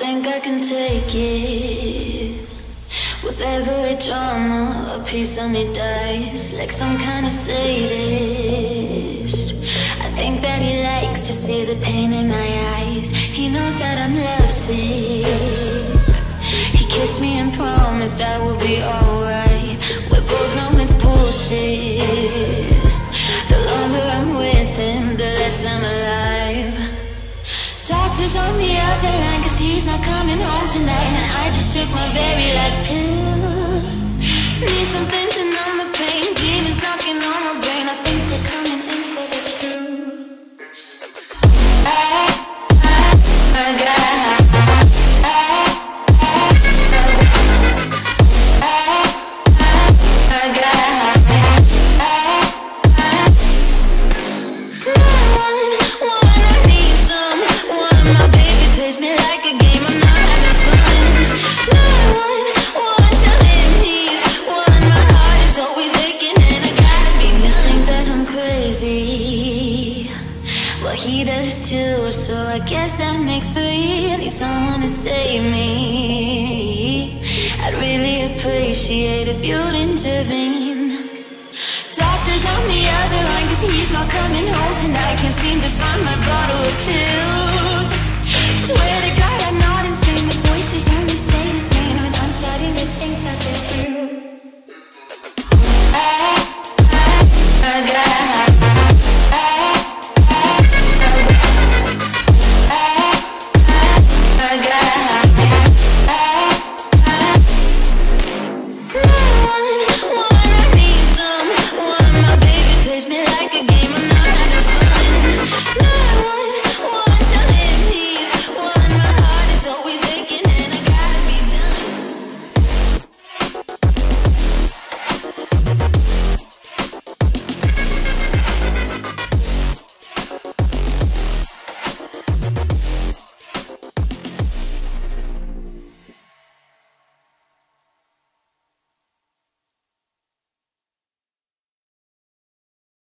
think I can take it. With every drama, a piece of me dies like some kind of sadist. I think that he likes to see the pain in my eyes. He knows that I'm lovesick. He kissed me and promised I would be alright. We both know it's bullshit. The longer I'm with him, the less I'm alive. Doctor's on the other line, tonight. And I just took my very last pill. Need something Well, he does too, so I guess that makes three. Need someone to save me. I'd really appreciate if you'd intervene. Doctor's on the other line, cause he's not coming home tonight. Can't seem to find my bottle of pills. Swear